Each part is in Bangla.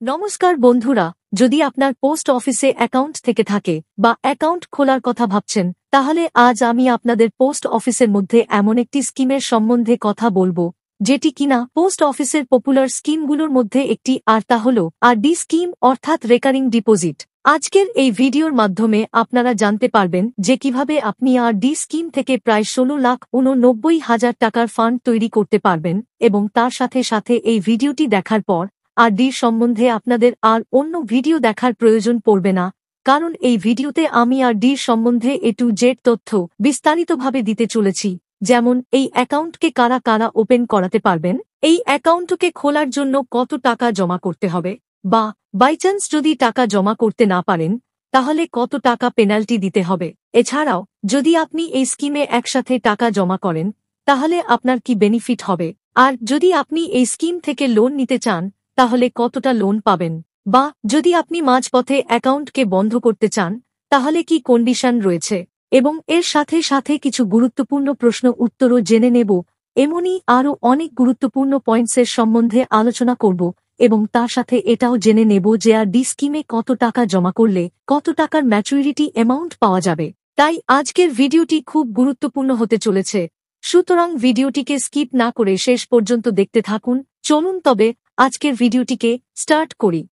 নমস্কার বন্ধুরা, যদি আপনার পোস্ট অফিসে অ্যাকাউন্ট থেকে থাকে বা অ্যাকাউন্ট খোলার কথা ভাবছেন, তাহলে আজ আমি আপনাদের পোস্ট অফিসের মধ্যে এমন একটি স্কিমের সম্বন্ধে কথা বলব, যেটি কিনা পোস্ট অফিসের পপুলার স্কিমগুলোর মধ্যে একটি, আর তা হল আর ডি স্কিম অর্থাৎ রেকারিং ডিপোজিট। আজকের এই ভিডিওর মাধ্যমে আপনারা জানতে পারবেন যে কীভাবে আপনি আর ডি স্কিম থেকে প্রায় ষোলো লাখ উননব্বই হাজার টাকার ফান্ড তৈরি করতে পারবেন এবং তার সাথে সাথে এই ভিডিওটি দেখার পর আর ডি সম্বন্ধে আপনাদের আর অন্য ভিডিও দেখার প্রয়োজন পড়বে না, কারণ এই ভিডিওতে আমি আর ডির সম্বন্ধে এ টু জেড তথ্য বিস্তারিতভাবে দিতে চলেছি, যেমন এই অ্যাকাউন্টকে কারা কারা ওপেন করাতে পারবেন, এই অ্যাকাউন্টকে খোলার জন্য কত টাকা জমা করতে হবে, বা বাইচান্স যদি টাকা জমা করতে না পারেন, তাহলে কত টাকা পেনাল্টি দিতে হবে, এছাড়াও যদি আপনি এই স্কিমে একসাথে টাকা জমা করেন, তাহলে আপনার কি বেনিফিট হবে, আর যদি আপনি এই স্কিম থেকে লোন নিতে চান তাহলে কতটা লোন পাবেন? বা, যদি আপনি মাঝপথে অ্যাকাউন্টকে বন্ধ করতে চান, তাহলে কি কন্ডিশন রয়েছে? এবং এর সাথে সাথে কিছু গুরুত্বপূর্ণ প্রশ্ন উত্তরও জেনে নেব, এমনই আরও অনেক গুরুত্বপূর্ণ পয়েন্টসের সম্বন্ধে আলোচনা করব, এবং তার সাথে এটাও জেনে নেব যে আর ডি স্কিমে কত টাকা জমা করলে কত টাকার ম্যাচুরিটি অ্যামাউন্ট পাওয়া যাবে। তাই আজকের ভিডিওটি খুব গুরুত্বপূর্ণ হতে চলেছে। সুতরাং ভিডিওটিকে স্কিপ না করে শেষ পর্যন্ত দেখতে থাকুন। চলুন তবে আজকের ভিডিওটিকে স্টার্ট করি।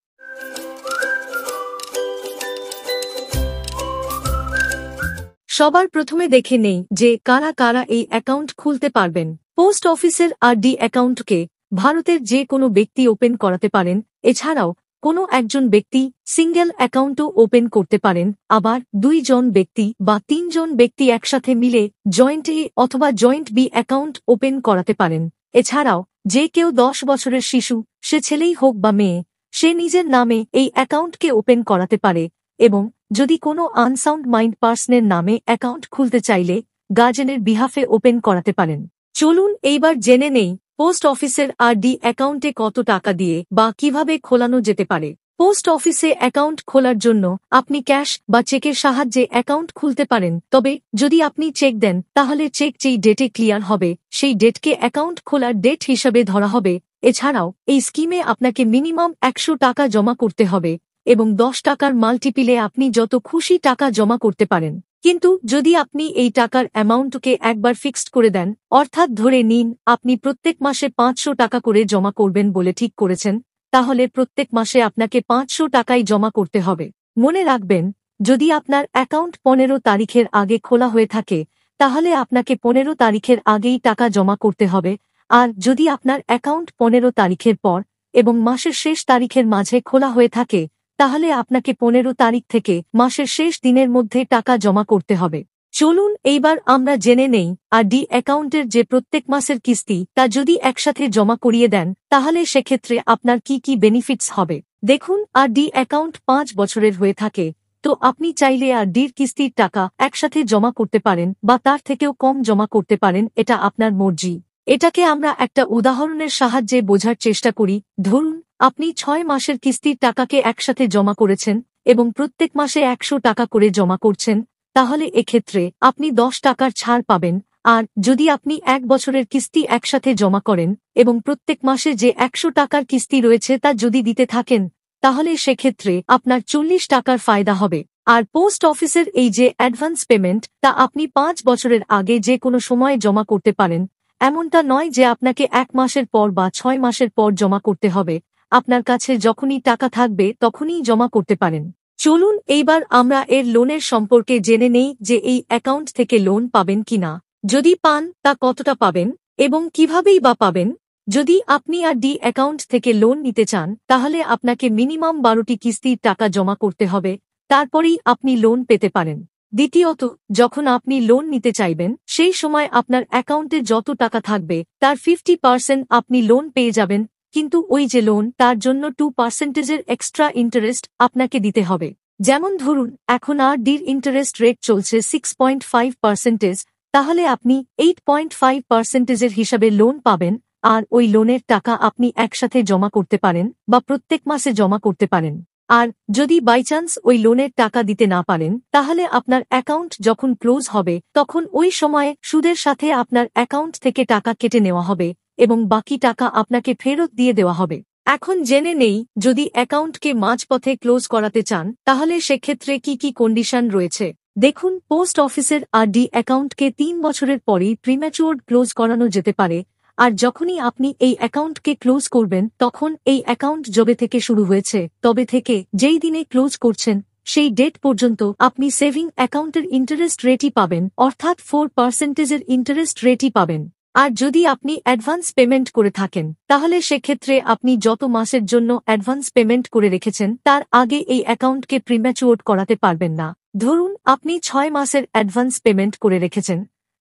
সবার প্রথমে দেখে নেই যে কারা কারা এই অ্যাকাউন্ট খুলতে পারবেন। পোস্ট অফিসের আর ডি অ্যাকাউন্টকে ভারতের যে কোনো ব্যক্তি ওপেন করাতে পারেন, এছাড়াও কোনো একজন ব্যক্তি সিঙ্গেল অ্যাকাউন্টও ওপেন করতে পারেন, আবার দুইজন ব্যক্তি বা তিনজন ব্যক্তি একসাথে মিলে জয়েন্ট এ অথবা জয়েন্ট বি অ্যাকাউন্ট ওপেন করাতে পারেন। এছাড়াও, যে কেউ দশ বছরের শিশু, সে ছেলেই হোক বা মেয়ে, সে নিজের নামে এই অ্যাকাউন্টকে ওপেন করাতে পারে এবং যদি কোনো আনসাউন্ড মাইন্ড পার্সনের নামে অ্যাকাউন্ট খুলতে চাইলে গার্জেনের বিহাফে ওপেন করাতে পারেন। চলুন এইবার জেনে নেই, পোস্ট অফিসের আর ডি অ্যাকাউন্টে কত টাকা দিয়ে বা কীভাবে খোলানো যেতে পারে। পোস্ট অফিসে অ্যাকাউন্ট খোলার জন্য আপনি ক্যাশ বা চেকের সাহায্যে অ্যাকাউন্ট খুলতে পারেন। তবে, যদি আপনি চেক দেন, তাহলে চেক যেই ডেটে ক্লিয়ার হবে, সেই ডেটকে অ্যাকাউন্ট খোলার ডেট হিসাবে ধরা হবে। এছাড়াও, এই স্কিমে আপনাকে মিনিমাম একশো টাকা জমা করতে হবে এবং দশ টাকার মাল্টিপিলে আপনি যত খুশি টাকা জমা করতে পারেন। কিন্তু, যদি আপনি এই টাকার অ্যামাউন্টকে একবার ফিক্সড করে দেন, অর্থাৎ ধরে নিন, আপনি প্রত্যেক মাসে পাঁচশো টাকা করে জমা করবেন বলে ঠিক করেছেন তাহলে প্রত্যেক মাসে আপনাকে পাঁচশো টাকাই জমা করতে হবে। মনে রাখবেন, যদি আপনার অ্যাকাউন্ট পনেরো তারিখের আগে খোলা হয়ে থাকে, তাহলে আপনাকে পনেরো তারিখের আগেই টাকা জমা করতে হবে। আর যদি আপনার অ্যাকাউন্ট পনেরো তারিখের পর এবং মাসের শেষ তারিখের মাঝে খোলা হয়ে থাকে, তাহলে আপনাকে পনেরো তারিখ থেকে মাসের শেষ দিনের মধ্যে টাকা জমা করতে হবে। চলুন এইবার আমরা জেনে নেই আর ডি অ্যাকাউন্টের যে প্রত্যেক মাসের কিস্তি তা যদি একসাথে জমা করিয়ে দেন, তাহলে সেক্ষেত্রে আপনার কি কি বেনিফিটস হবে? দেখুন আর ডি অ্যাকাউন্ট পাঁচ বছরের হয়ে থাকে, তো আপনি চাইলে আর ডির কিস্তির টাকা একসাথে জমা করতে পারেন বা তার থেকেও কম জমা করতে পারেন, এটা আপনার মর্জি। এটাকে আমরা একটা উদাহরণের সাহায্যে বোঝার চেষ্টা করি। ধরুন, আপনি ছয় মাসের কিস্তির টাকাকে একসাথে জমা করেছেন এবং প্রত্যেক মাসে একশো টাকা করে জমা করছেন তাহলে এক্ষেত্রে আপনি দশ টাকার ছাড় পাবেন, আর যদি আপনি এক বছরের কিস্তি একসাথে জমা করেন এবং প্রত্যেক মাসে যে একশো টাকার কিস্তি রয়েছে তা যদি দিতে থাকেন, তাহলে সেক্ষেত্রে আপনার চল্লিশ টাকার ফায়দা হবে। আর পোস্ট অফিসের এই যে অ্যাডভান্স পেমেন্ট, তা আপনি পাঁচ বছরের আগে যে কোনো সময়ে জমা করতে পারেন, এমনটা নয় যে আপনাকে এক মাসের পর বা ছয় মাসের পর জমা করতে হবে। আপনার কাছে যখনই টাকা থাকবে, তখনই জমা করতে পারেন। চলুন এইবার আমরা এর লোনের সম্পর্কে জেনে নেই যে এই অ্যাকাউন্ট থেকে লোন পাবেন কিনা যদি পান, তা কতটা পাবেন এবং কিভাবেই বা পাবেন? যদি আপনি আর ডি অ্যাকাউন্ট থেকে লোন নিতে চান, তাহলে আপনাকে মিনিমাম বারোটি কিস্তির টাকা জমা করতে হবে, তারপরেই আপনি লোন পেতে পারেন। দ্বিতীয়ত, যখন আপনি লোন নিতে চাইবেন, সেই সময় আপনার অ্যাকাউন্টে যত টাকা থাকবে, তার ফিফটি পার্সেন্ট আপনি লোন পেয়ে যাবেন কিন্তু ওই যে লোন তার জন্য টু পার্সেন্টেজের এক্সট্রা ইন্টারেস্ট আপনাকে দিতে হবে। যেমন ধরুন, এখন আর ডির ইন্টারেস্ট রেট চলছে সিক্স পয়েন্ট ফাইভ পার্সেন্টেজ তাহলে আপনি এইট পয়েন্ট ফাইভ পার্সেন্টেজের হিসাবে লোন পাবেন, আর ওই লোনের টাকা আপনি একসাথে জমা করতে পারেন, বা প্রত্যেক মাসে জমা করতে পারেন। আর যদি বাইচান্স ওই লোনের টাকা দিতে না পারেন, তাহলে আপনার অ্যাকাউন্ট যখন ক্লোজ হবে, তখন ওই সময়ে সুদের সাথে আপনার অ্যাকাউন্ট থেকে টাকা কেটে নেওয়া হবে এবং বাকি টাকা আপনাকে ফেরত দিয়ে দেওয়া হবে। এখন জেনে নেই, যদি অ্যাকাউন্টকে মাঝপথে ক্লোজ করাতে চান, তাহলে সেক্ষেত্রে কি কি কন্ডিশন রয়েছে? দেখুন, পোস্ট অফিসের আরডি অ্যাকাউন্টকে তিন বছরের পরই প্রিম্যাচুয়ার্ড ক্লোজ করানো যেতে পারে, আর যখনই আপনি এই অ্যাকাউন্টকে ক্লোজ করবেন, তখন এই অ্যাকাউন্ট যবে থেকে শুরু হয়েছে। তবে থেকে, যেই দিনে ক্লোজ করছেন, সেই ডেট পর্যন্ত আপনি সেভিং অ্যাকাউন্টের ইন্টারেস্ট রেটই পাবেন, অর্থাৎ ফোর পার্সেন্টেজের ইন্টারেস্ট রেটই পাবেন। আর যদি আপনি অ্যাডভান্স পেমেন্ট করে থাকেন, তাহলে সেক্ষেত্রে আপনি যত মাসের জন্য অ্যাডভান্স পেমেন্ট করে রেখেছেন, তার আগে এই অ্যাকাউন্টকে প্রিম্যাচুয়ার্ড করাতে পারবেন না। ধরুন, আপনি ছয় মাসের অ্যাডভান্স পেমেন্ট করে রেখেছেন,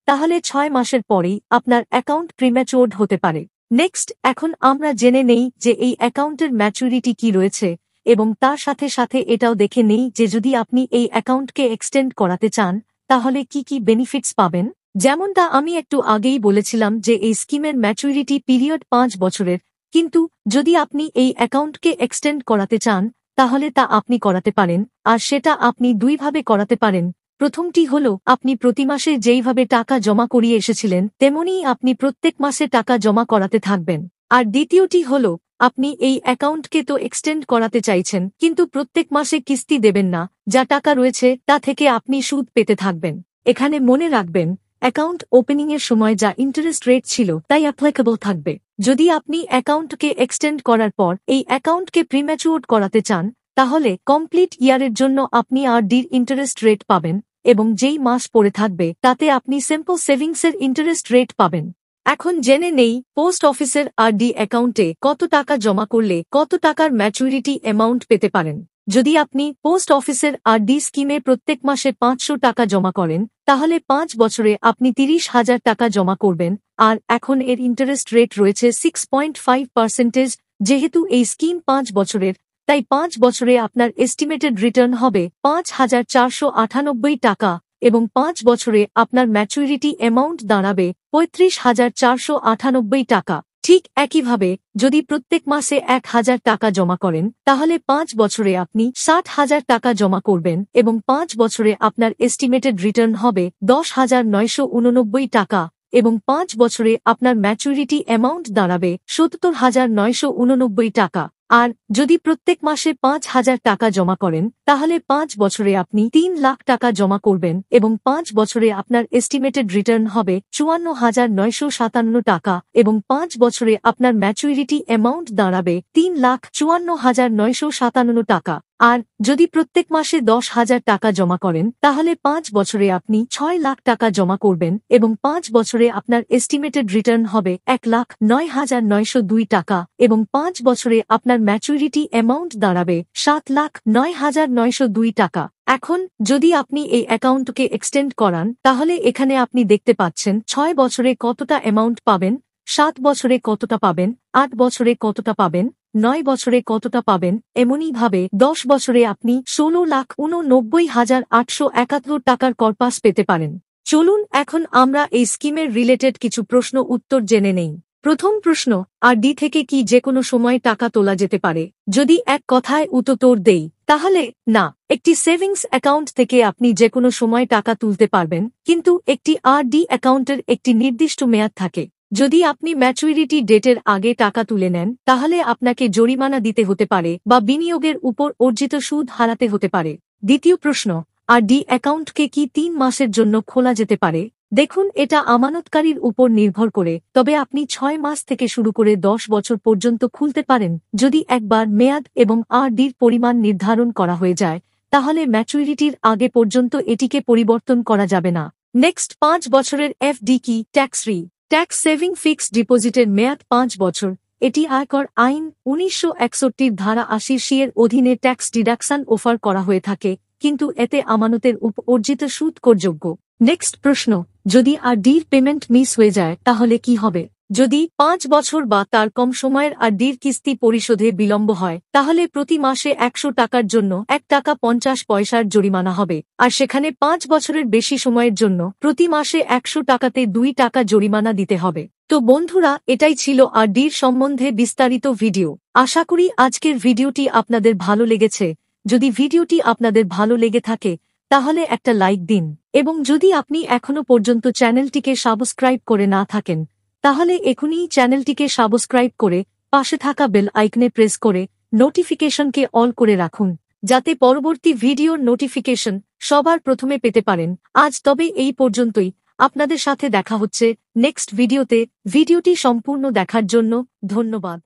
তাহলে ছয় মাসের পরেই আপনার অ্যাকাউন্ট প্রিম্যাচুয়ার্ড হতে পারে। নেক্সট, এখন আমরা জেনে নেই যে এই অ্যাকাউন্টের ম্যাচুরিটি কি রয়েছে, এবং তার সাথে সাথে এটাও দেখে নেই যে যদি আপনি এই অ্যাকাউন্টকে এক্সটেন্ড করাতে চান, তাহলে কি কি বেনিফিটস পাবেন? যেমনটা আমি একটু আগেই বলেছিলাম যে এই স্কিমের ম্যাচুরিটি পিরিয়ড পাঁচ বছরের, কিন্তু যদি আপনি এই অ্যাকাউন্টকে এক্সটেন্ড করাতে চান, তাহলে তা আপনি করাতে পারেন, আর সেটা আপনি দুইভাবে করাতে পারেন। প্রথমটি হল, আপনি প্রতি মাসে যেইভাবে টাকা জমা করিয়ে এসেছিলেন, তেমনিই আপনি প্রত্যেক মাসে টাকা জমা করাতে থাকবেন। আর দ্বিতীয়টি হল, আপনি এই অ্যাকাউন্টকে তো এক্সটেন্ড করাতে চাইছেন, কিন্তু প্রত্যেক মাসে কিস্তি দেবেন না, যা টাকা রয়েছে, তা থেকে আপনি সুদ পেতে থাকবেন। এখানে মনে রাখবেন অ্যাকাউন্ট ওপেনিংয়ের সময় যা ইন্টারেস্ট রেট ছিল তাই অ্যাপ্লিকেবল থাকবে। যদি আপনি অ্যাকাউন্টকে এক্সটেন্ড করার পর এই অ্যাকাউন্টকে প্রিম্যাচুয়ার্ড করাতে চান, তাহলে কমপ্লিট ইয়ারের জন্য আপনি আর ডির ইন্টারেস্ট রেট পাবেন এবং যেই মাস পড়ে থাকবে তাতে আপনি সিম্পল সেভিংসের ইন্টারেস্ট রেট পাবেন। এখন জেনে নেই পোস্ট অফিসের আরডি অ্যাকাউন্টে কত টাকা জমা করলে কত টাকার ম্যাচুরিটি অ্যামাউন্ট পেতে পারেন। যদি আপনি পোস্ট অফিসের আরডি স্কিমে প্রত্যেক মাসে পাঁচশো টাকা জমা করেন, তাহলে পাঁচ বছরে আপনি তিরিশ হাজার টাকা জমা করবেন, আর এখন এর ইন্টারেস্ট রেট রয়েছে সিক্স পয়েন্ট ফাইভ পার্সেন্টেজ যেহেতু এই স্কিম পাঁচ বছরের, তাই পাঁচ বছরে আপনার এস্টিমেটেড রিটার্ন হবে পাঁচ হাজার চারশো আটানব্বই টাকা, এবং পাঁচ বছরে আপনার ম্যাচুরিটি অ্যামাউন্ট দাঁড়াবে পঁয়ত্রিশ হাজার চারশো আটানব্বই টাকা। ঠিক একইভাবে, যদি প্রত্যেক মাসে এক হাজার টাকা জমা করেন, তাহলে পাঁচ বছরে আপনি ষাট হাজার টাকা জমা করবেন এবং পাঁচ বছরে আপনার এস্টিমেটেড রিটার্ন হবে দশ হাজার নয়শো উননব্বই টাকা এবং পাঁচ বছরে আপনার ম্যাচুরিটি অ্যামাউন্ট দাঁড়াবে সত্তর হাজার নয়শো উননব্বই টাকা। আর যদি প্রত্যেক মাসে পাঁচ হাজার টাকা জমা করেন, তাহলে পাঁচ বছরে আপনি তিন লাখ টাকা জমা করবেন এবং পাঁচ বছরে আপনার এস্টিমেটেড রিটার্ন হবে চুয়ান্ন হাজার নয়শো সাতান্ন টাকা এবং পাঁচ বছরে আপনার ম্যাচুরিটি অ্যামাউন্ট দাঁড়াবে তিন লাখ চুয়ান্ন হাজার নয়শো সাতান্ন টাকা। আর যদি প্রত্যেক মাসে দশ হাজার টাকা জমা করেন, তাহলে পাঁচ বছরে আপনি ছয় লাখ টাকা জমা করবেন এবং পাঁচ বছরে আপনার এস্টিমেটেড রিটার্ন হবে এক লাখ নয় হাজার নয়শো দুই টাকা এবং পাঁচ বছরে আপনার ম্যাচুরিটি অ্যামাউন্ট দাঁড়াবে সাত লাখ নয় হাজার নয়শো দুই টাকা। এখন, যদি আপনি এই অ্যাকাউন্টকে এক্সটেন্ড করান, তাহলে এখানে আপনি দেখতে পাচ্ছেন ছয় বছরে কতটা অ্যামাউন্ট পাবেন, সাত বছরে কতটা পাবেন, আট বছরে কতটা পাবেন, নয় বছরে কতটা পাবেন, এমনইভাবে দশ বছরে আপনি ষোলো লাখ উননব্বই হাজার আটশো একাত্তর টাকার কর্পাস পেতে পারেন। চলুন, এখন আমরা এই স্কিমের রিলেটেড কিছু প্রশ্ন উত্তর জেনে নেই। প্রথম প্রশ্ন, আর ডি থেকে কি যে কোনো সময় টাকা তোলা যেতে পারে? যদি এক কথায় উত্তর দেই, তাহলে না। একটি সেভিংস অ্যাকাউন্ট থেকে আপনি যে কোনো সময় টাকা তুলতে পারবেন, কিন্তু একটি আর ডি অ্যাকাউন্টের একটি নির্দিষ্ট মেয়াদ থাকে। যদি আপনি ম্যাচুরিটি ডেটের আগে টাকা তুলে নেন, তাহলে আপনাকে জরিমানা দিতে হতে পারে বা বিনিয়োগের উপর অর্জিত সুদ হারাতে হতে পারে। দ্বিতীয় প্রশ্ন, আর ডি অ্যাকাউন্টকে কি তিন মাসের জন্য খোলা যেতে পারে? দেখুন, এটা আমানতকারীর উপর নির্ভর করে, তবে আপনি ছয় মাস থেকে শুরু করে দশ বছর পর্যন্ত খুলতে পারেন, যদি একবার মেয়াদ এবং আর ডির পরিমাণ নির্ধারণ করা হয়ে যায়, তাহলে ম্যাচুরিটির আগে পর্যন্ত এটিকে পরিবর্তন করা যাবে না। নেক্সট পাঁচ বছরের এফডি কি? ট্যাক্স রি ট্যাক্স সেভিং ফিক্সড ডিপোজিটের মেয়াদ পাঁচ বছর। এটি আয়কর আইন উনিশশো একষট্টির ধারা আশি সি এর অধীনে ট্যাক্স ডিডাকশন অফার করা হয়ে থাকে, কিন্তু এতে আমানতের উপ অর্জিত সুদ করযোগ্য। নেক্সট প্রশ্ন, যদি আর ডির পেমেন্ট মিস হয়ে যায়, তাহলে কি হবে? যদি পাঁচ বছর বা তার কম সময়ের আর ডির কিস্তি পরিশোধে বিলম্ব হয়, তাহলে প্রতি মাসে একশো টাকার জন্য এক টাকা পঞ্চাশ পয়সার জরিমানা হবে। আর সেখানে পাঁচ বছরের বেশি সময়ের জন্য প্রতি মাসে একশো টাকাতে দুই টাকা জরিমানা দিতে হবে। তো বন্ধুরা, এটাই ছিল আর ডির সম্বন্ধে বিস্তারিত ভিডিও। আশা করি আজকের ভিডিওটি আপনাদের ভালো লেগেছে। যদি ভিডিওটি আপনাদের ভালো লেগে থাকে তাহলে একটা লাইক দিন। এবং যদি আপনি এখনও পর্যন্ত চ্যানেলটিকে সাবস্ক্রাইব করে না থাকেন, তাহলে এখনই চ্যানেলটিকে সাবস্ক্রাইব করে পাশে থাকা বেল আইকনে প্রেস করে নোটিফিকেশনকে অল করে রাখুন, যাতে পরবর্তী ভিডিওর নোটিফিকেশন সবার প্রথমে পেতে পারেন। আজ তবে এই পর্যন্তই। আপনাদের সাথে দেখা হচ্ছে নেক্সট ভিডিওতে। ভিডিওটি সম্পূর্ণ দেখার জন্য ধন্যবাদ।